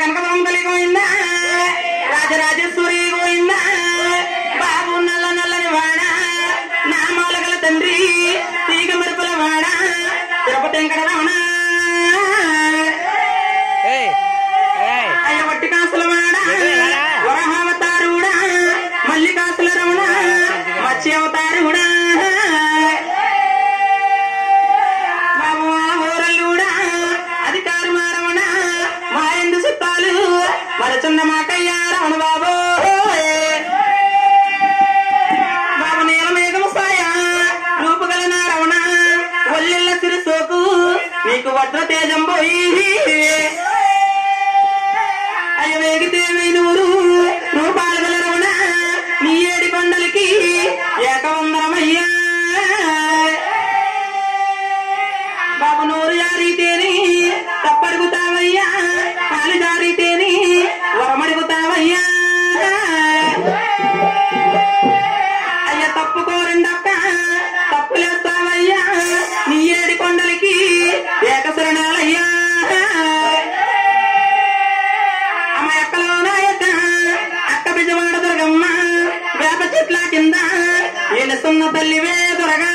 కనకదుర్గం తల్లి మరచున్న మాకయ్య రమణ బాబు బాబు నీల మేఘము సాయ రూపుగల నారవణ ఒల్లెల్ల సిరిసోకు. నీకు వజ్ర తేజం పోయి. అయ్య వేగితే నూరు రూపాయలు గల తల్లివే దొరగా.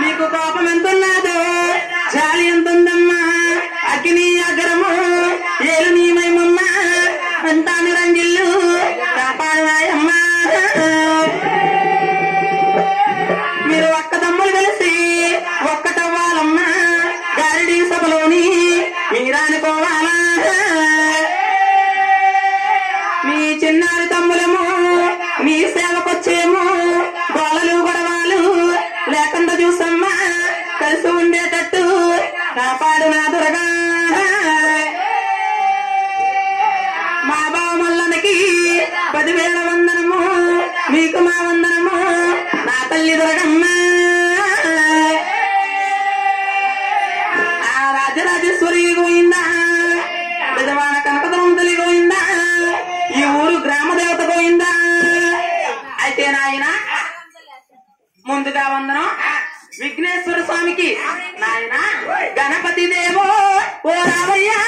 నీకు కోపం ఎంతున్నదో చాలి ఎంతుందమ్మా అగ్ని అగ్రము ఏలు నీ మైమమ్మ అంతాను రంగిల్లు కాపాడునాయమ్మా మీరు ఒక్క తమ్ముడు కలిసి ఒక్కటవ్వాలమ్మా గారిడి సభలోని మీరానుకోవాలా మీ చిన్నారి తమ్ములము మీ సేవకొచ్చేమో గోళలు కూడా ముందుగా వందనం. విఘ్నేశ్వర స్వామికి. నాయన గణపతి దేవో ఓ రావయ్యా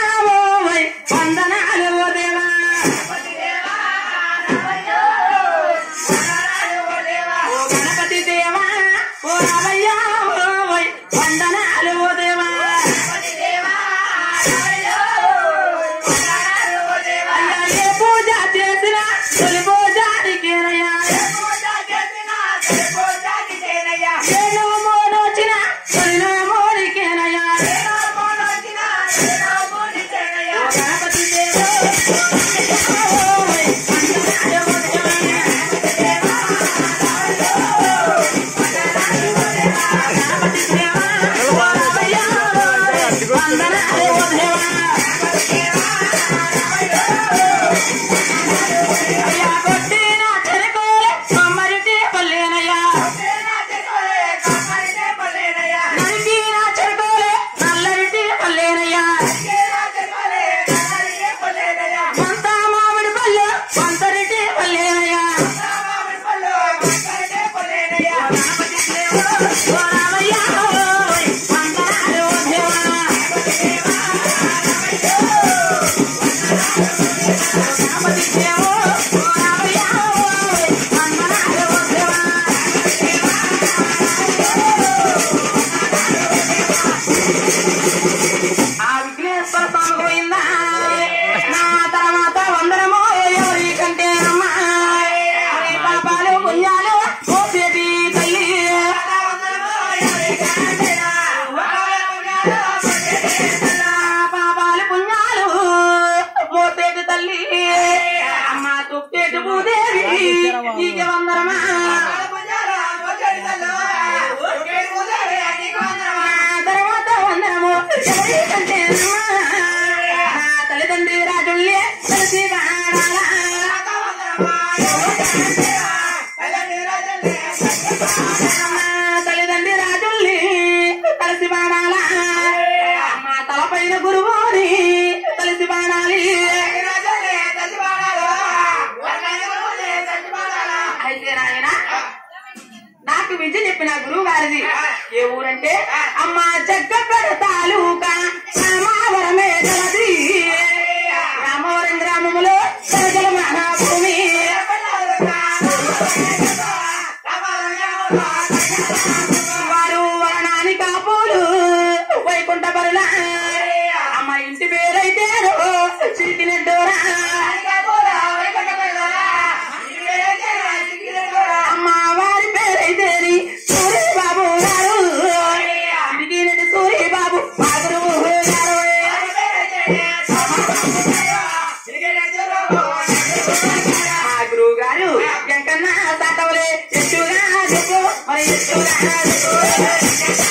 తల్లిదండ్రి రాజుల్ని కలిసి తల్లిదండ్రి రాజుల్ని కలిసి పాడాలా మా తలపైన గురువుని కలిసి పాడాలి అయితే నాయన నాకు విద్య చెప్పిన గురువు గారిది ఏ ఊరంటే అమ్మ Yeah, yeah.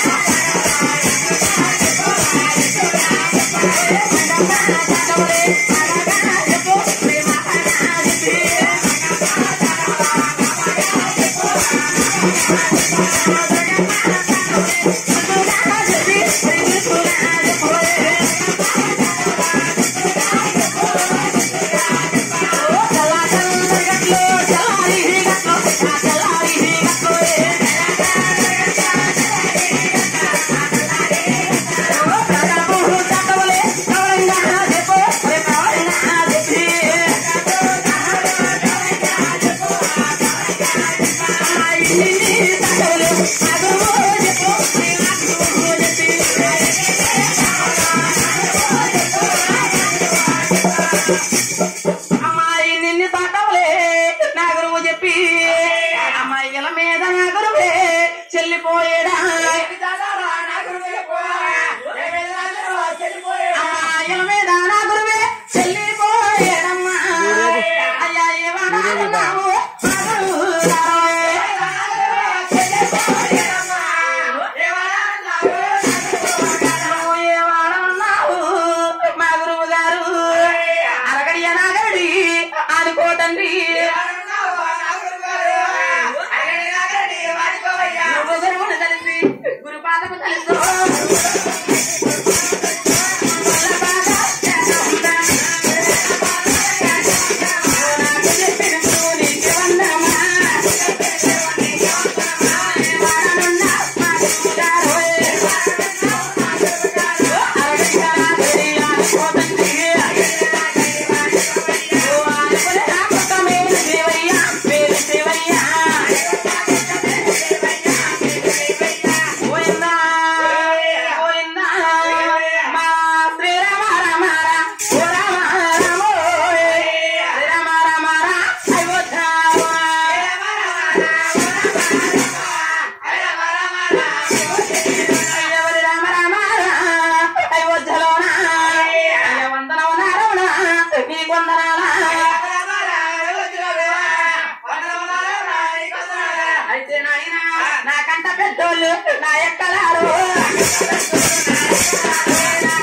Sunday నాయన నా